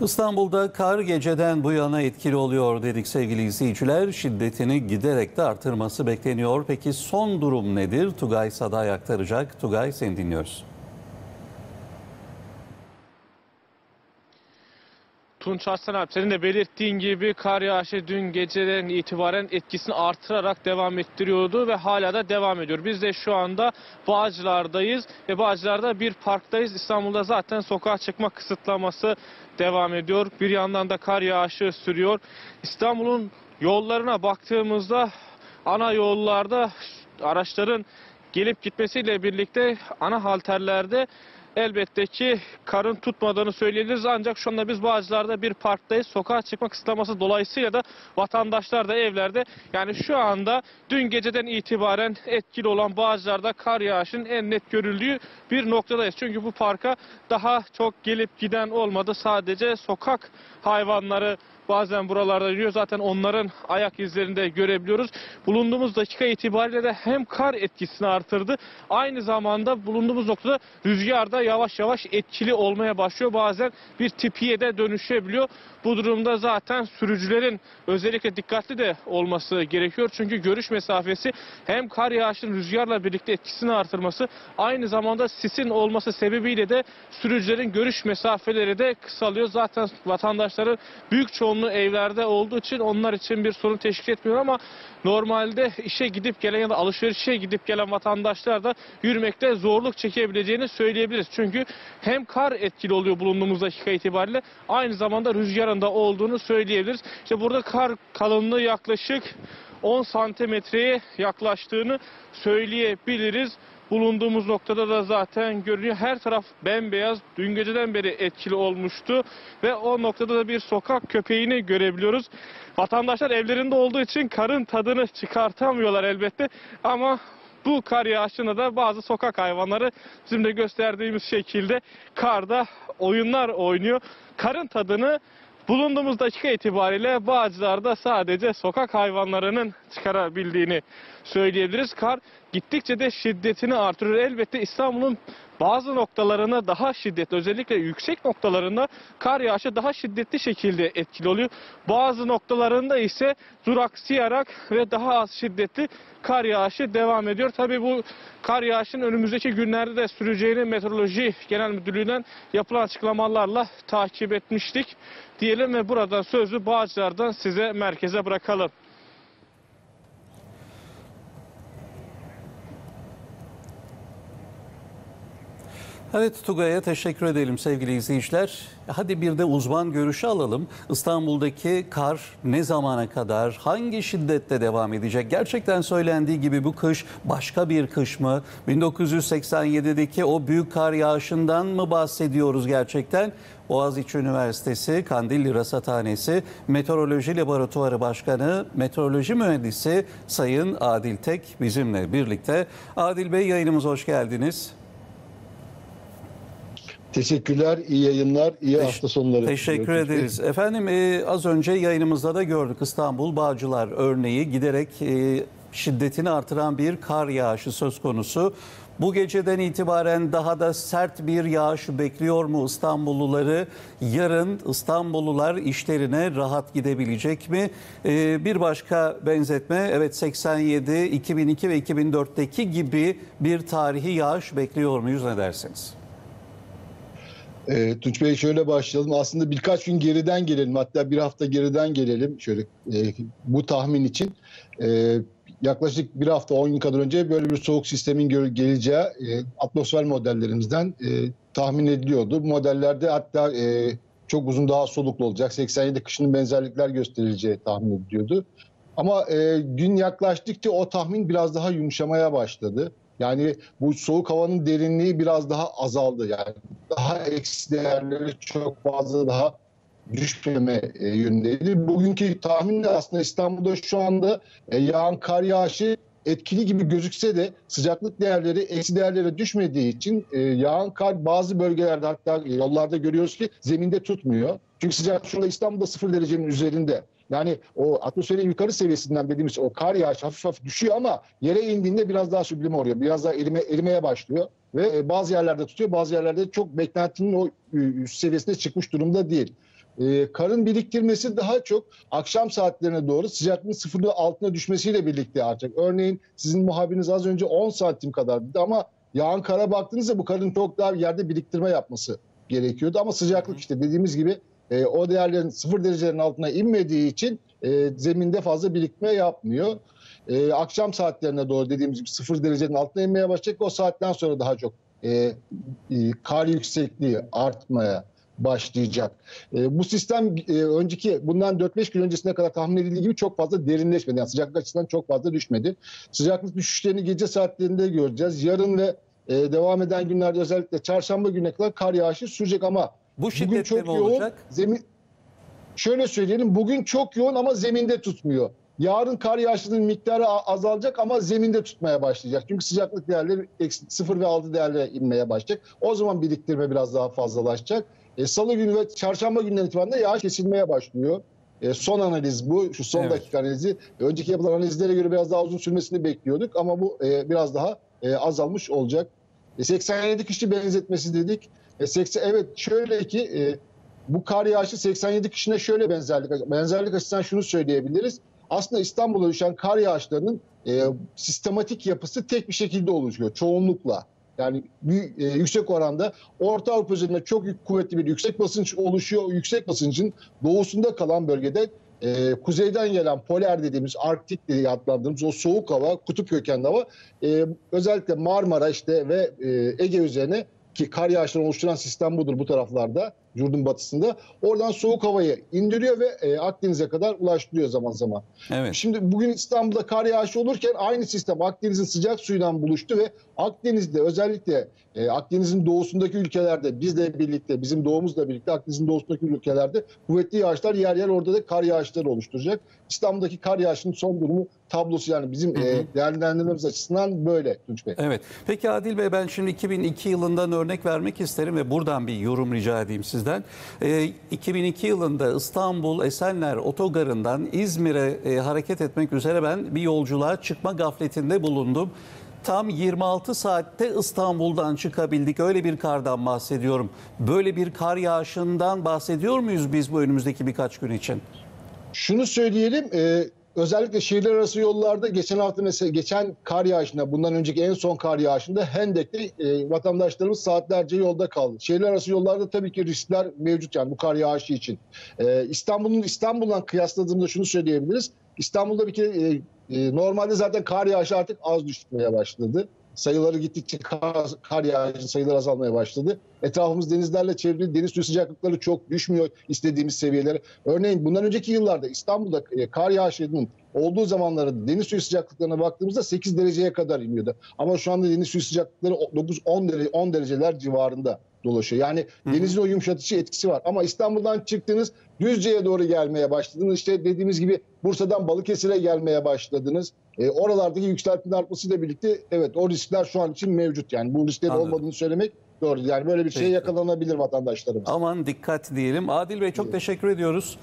İstanbul'da kar geceden bu yana etkili oluyor dedik sevgili izleyiciler. Şiddetini giderek de artırması bekleniyor. Peki son durum nedir? Tugay Saday aktaracak. Tugay seni dinliyoruz. Tunç Arslan abi senin de belirttiğin gibi kar yağışı dün geceden itibaren etkisini artırarak devam ettiriyordu ve hala da devam ediyor. Biz de şu anda Bağcılar'dayız ve Bağcılar'da bir parktayız. İstanbul'da zaten sokağa çıkma kısıtlaması devam ediyor. Bir yandan da kar yağışı sürüyor. İstanbul'un yollarına baktığımızda ana yollarda araçların gelip gitmesiyle birlikte ana halterlerde elbette ki karın tutmadığını söyleyebiliriz. Ancak şu anda biz Bağcılar'da bir parktayız. Sokağa çıkma kısıtlaması dolayısıyla da vatandaşlar da evlerde. Yani şu anda dün geceden itibaren etkili olan Bağcılar'da kar yağışının en net görüldüğü bir noktadayız. Çünkü bu parka daha çok gelip giden olmadı. Sadece sokak hayvanları bazen buralarda yürüyor. Zaten onların ayak izlerini de görebiliyoruz. Bulunduğumuz dakika itibariyle de hem kar etkisini artırdı. Aynı zamanda bulunduğumuz noktada rüzgar da yavaş yavaş etkili olmaya başlıyor. Bazen bir tipiye de dönüşebiliyor. Bu durumda zaten sürücülerin özellikle dikkatli de olması gerekiyor. Çünkü görüş mesafesi hem kar yağışının rüzgarla birlikte etkisini artırması aynı zamanda sisin olması sebebiyle de sürücülerin görüş mesafeleri de kısalıyor. Zaten vatandaşların büyük çoğunluğu evlerde olduğu için onlar için bir sorun teşkil etmiyor ama normalde işe gidip gelen ya da alışverişe gidip gelen vatandaşlar da yürümekte zorluk çekebileceğini söyleyebiliriz. Çünkü hem kar etkili oluyor bulunduğumuz dakika itibariyle aynı zamanda rüzgarın da olduğunu söyleyebiliriz. İşte burada kar kalınlığı yaklaşık 10 santimetreye yaklaştığını söyleyebiliriz. Bulunduğumuz noktada da zaten görünüyor. Her taraf bembeyaz. Dün geceden beri etkili olmuştu. Ve o noktada da bir sokak köpeğini görebiliyoruz. Vatandaşlar evlerinde olduğu için karın tadını çıkartamıyorlar elbette. Ama bu kar yağışında da bazı sokak hayvanları bizim de gösterdiğimiz şekilde karda oyunlar oynuyor. Karın tadını bulunduğumuz dakika itibariyle Bağcılar'da sadece sokak hayvanlarının çıkarabildiğini söyleyebiliriz. Kar gittikçe de şiddetini artırıyor. Elbette İstanbul'un bazı noktalarına daha şiddetli özellikle yüksek noktalarında kar yağışı daha şiddetli şekilde etkili oluyor. Bazı noktalarında ise duraksayarak ve daha az şiddetli kar yağışı devam ediyor. Tabii bu kar yağışının önümüzdeki günlerde de süreceğini Meteoroloji Genel Müdürlüğü'nden yapılan açıklamalarla takip etmiştik diyelim ve buradan sözü Bağcılar'dan size merkeze bırakalım. Evet Tugay'a teşekkür edelim sevgili izleyiciler. Hadi bir de uzman görüşü alalım. İstanbul'daki kar ne zamana kadar, hangi şiddette devam edecek? Gerçekten söylendiği gibi bu kış başka bir kış mı? 1987'deki o büyük kar yağışından mı bahsediyoruz gerçekten? Boğaziçi Üniversitesi Kandilli Rasathanesi Meteoroloji Laboratuvarı Başkanı, Meteoroloji Mühendisi Sayın Adil Tek bizimle birlikte. Adil Bey yayınımıza hoş geldiniz. Teşekkürler, iyi yayınlar, iyi Teş- hafta sonları. Teşekkür ederiz. Efendim e, az önce yayınımızda da gördük İstanbul Bağcılar örneği giderek e, şiddetini artıran bir kar yağışı söz konusu. Bu geceden itibaren daha da sert bir yağış bekliyor mu İstanbulluları? Yarın İstanbullular işlerine rahat gidebilecek mi? E, bir başka benzetme evet 87, 2002 ve 2004'teki gibi bir tarihi yağış bekliyor muyuz ne dersiniz? E, Tunç Bey şöyle başlayalım. Aslında birkaç gün geriden gelelim. Hatta bir hafta geriden gelelim. Şöyle e, bu tahmin için. E, yaklaşık bir hafta 10 gün kadar önce böyle bir soğuk sistemin geleceği e, atmosfer modellerimizden e, tahmin ediliyordu. Bu modellerde hatta e, çok uzun daha soluklu olacak. 87 kışının benzerlikler gösterileceği tahmin ediliyordu. Ama e, gün yaklaştıkça o tahmin biraz daha yumuşamaya başladı. Yani bu soğuk havanın derinliği biraz daha azaldı. Yani daha eksi değerleri çok fazla daha düşmeme e, yönündeydi. Bugünkü tahminle aslında İstanbul'da şu anda e, yağan kar yağışı etkili gibi gözükse de sıcaklık değerleri eksi değerlere düşmediği için e, yağan kar bazı bölgelerde hatta yollarda görüyoruz ki zeminde tutmuyor. Çünkü sıcaklık şu anda İstanbul'da sıfır derecenin üzerinde. Yani o atmosferin yukarı seviyesinden dediğimiz o kar yağışı hafif hafif düşüyor ama yere indiğinde biraz daha sublime oluyor. Biraz daha erime, erimeye başlıyor. Ve e, bazı yerlerde tutuyor bazı yerlerde çok beklentinin o e, üst seviyesine çıkmış durumda değil. e, karın biriktirmesi daha çok akşam saatlerine doğru sıcaklığın sıfırın altına düşmesiyle birlikte artacak. Örneğin sizin muhabiriniz az önce 10 santim kadar dedi ama yağan kara baktığınızda bu karın çok daha yerde biriktirme yapması gerekiyordu. Ama sıcaklık işte dediğimiz gibi e, o değerlerin sıfır derecelerin altına inmediği için e, zeminde fazla birikme yapmıyor. E, akşam saatlerine doğru dediğimiz gibi sıfır derecenin altına inmeye başlayacak. O saatten sonra daha çok e, e, kar yüksekliği artmaya başlayacak. E, bu sistem e, önceki bundan 4-5 gün öncesine kadar tahmin edildiği gibi çok fazla derinleşmedi. Yani sıcaklık açısından çok fazla düşmedi. Sıcaklık düşüşlerini gece saatlerinde göreceğiz. Yarın ve e, devam eden günlerde özellikle çarşamba gününe kadar kar yağışı sürecek ama Bu bugün şiddetle çok mi yoğun. olacak? Zemin şöyle söyleyelim bugün çok yoğun ama zeminde tutmuyor. Yarın kar yağışının miktarı azalacak ama zeminde tutmaya başlayacak. Çünkü sıcaklık değerleri eksi 0 ve 6 değerlere inmeye başlayacak. O zaman biriktirme biraz daha fazlalaşacak. E, Salı günü ve çarşamba günden itibaren de yağış kesilmeye başlıyor. E, son analiz bu. Şu son Evet. dakika analizi. Önceki yapılan analizlere göre biraz daha uzun sürmesini bekliyorduk ama bu e, biraz daha e, azalmış olacak. E, 87 kişi benzetmesi dedik. E, 80 evet şöyle ki e, bu kar yağışı 87 kişine şöyle benzerlik benzerlik açısından şunu söyleyebiliriz. Aslında İstanbul'a düşen kar yağışlarının e, sistematik yapısı tek bir şekilde oluşuyor çoğunlukla. Yani büyük, e, yüksek oranda Orta Avrupa üzerinde çok kuvvetli bir yüksek basınç oluşuyor. Yüksek basıncın doğusunda kalan bölgede e, kuzeyden gelen poler dediğimiz Arktik diye adlandırdığımız o soğuk hava, kutup kökenli hava e, özellikle Marmara işte ve e, Ege üzerine ki kar yağışlarını oluşturan sistem budur bu taraflarda, yurdun batısında. Oradan soğuk havayı indiriyor ve e, Akdeniz'e kadar ulaştırıyor zaman zaman. Evet. Şimdi bugün İstanbul'da kar yağışı olurken aynı sistem Akdeniz'in sıcak suyundan buluştu ve Akdeniz'de özellikle e, Akdeniz'in doğusundaki ülkelerde bizle birlikte, bizim doğumuzla birlikte Akdeniz'in doğusundaki ülkelerde kuvvetli yağışlar yer yer orada da kar yağışları oluşturacak. İstanbul'daki kar yağışının son durumu tablosu yani bizim Hı hı. e, değerlendirmemiz açısından böyle Tunç Bey. Evet. Peki Adil Bey ben şimdi 2002 yılından örnek vermek isterim ve buradan bir yorum rica edeyim sizden. Ee, 2002 yılında İstanbul Esenler Otogarı'ndan İzmir'e e, hareket etmek üzere ben bir yolculuğa çıkma gafletinde bulundum. Tam 26 saatte İstanbul'dan çıkabildik. Öyle bir kardan bahsediyorum. Böyle bir kar yağışından bahsediyor muyuz biz bu önümüzdeki birkaç gün için? Şunu söyleyelim, e, özellikle şehirler arası yollarda geçen hafta mesela geçen kar yağışında, bundan önceki en son kar yağışında Hendek'te e, vatandaşlarımız saatlerce yolda kaldı. Şehirler arası yollarda tabii ki riskler mevcut yani bu kar yağışı için. E, İstanbul'un İstanbul'la kıyasladığımda şunu söyleyebiliriz. İstanbul'da bir kere e, e, normalde zaten kar yağışı artık az düşmeye başladı. Sayıları gittikçe kar, kar yağışı sayıları azalmaya başladı. Etrafımız denizlerle çevrili, deniz suyu sıcaklıkları çok düşmüyor istediğimiz seviyelere. Örneğin bundan önceki yıllarda İstanbul'da e, kar yağışının olduğu zamanlarda deniz suyu sıcaklıklarına baktığımızda 8 dereceye kadar iniyordu. Ama şu anda deniz suyu sıcaklıkları 9-10 derece, 10 dereceler civarında dolaşıyor. Yani denizin o yumuşatıcı etkisi var. Ama İstanbul'dan çıktınız Düzce'ye doğru gelmeye başladınız. İşte dediğimiz gibi Bursa'dan Balıkesir'e gelmeye başladınız. E, oralardaki yükseltinin artmasıyla birlikte evet o riskler şu an için mevcut. Yani bu risklerin Anladım. olmadığını söylemek doğru. Yani böyle bir şeye yakalanabilir vatandaşlarımız. Aman dikkat diyelim. Adil Bey çok teşekkür ediyoruz.